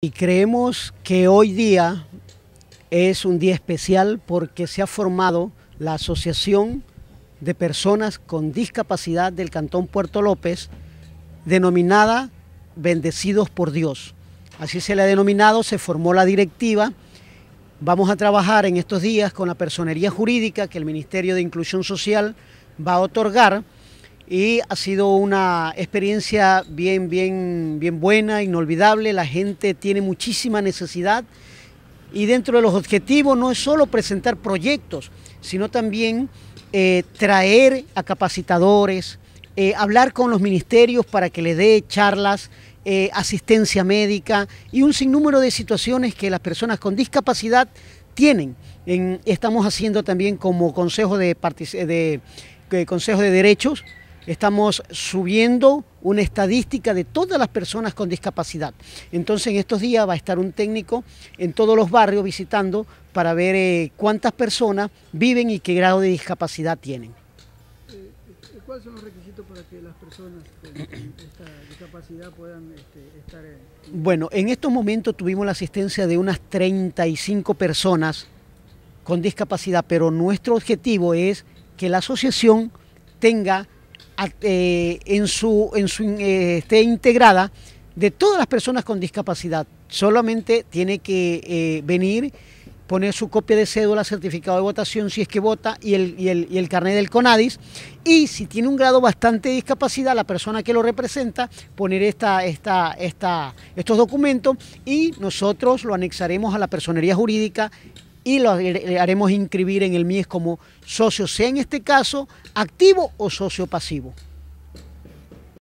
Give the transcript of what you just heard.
Y creemos que hoy día es un día especial porque se ha formado la Asociación de Personas con Discapacidad del Cantón Puerto López, denominada Bendecidos por Dios. Así se le ha denominado, se formó la directiva. Vamos a trabajar en estos días con la personería jurídica que el Ministerio de Inclusión Social va a otorgar y ha sido una experiencia bien, bien, bien buena, inolvidable. La gente tiene muchísima necesidad y dentro de los objetivos no es solo presentar proyectos, sino también eh, traer a capacitadores, eh, hablar con los ministerios para que le dé charlas, eh, asistencia médica y un sinnúmero de situaciones que las personas con discapacidad tienen. estamos haciendo también como Consejo de, de, Consejo de Derechos, estamos subiendo una estadística de todas las personas con discapacidad. Entonces en estos días va a estar un técnico en todos los barrios visitando para ver eh, cuántas personas viven y qué grado de discapacidad tienen. Eh, ¿Cuáles son los requisitos para que las personas con esta discapacidad puedan este, estar en... Bueno, en estos momentos tuvimos la asistencia de unas 35 personas con discapacidad, pero nuestro objetivo es que la asociación tenga eh, en su, en su, eh, esté integrada de todas las personas con discapacidad. Solamente tiene que eh, venir, poner su copia de cédula, certificado de votación si es que vota y el, y el, y el carnet del CONADIS. Y si tiene un grado bastante de discapacidad, la persona que lo representa, poner esta, esta, esta, estos documentos y nosotros lo anexaremos a la personería jurídica y lo haremos inscribir en el MIES como socio, sea en este caso activo o socio pasivo.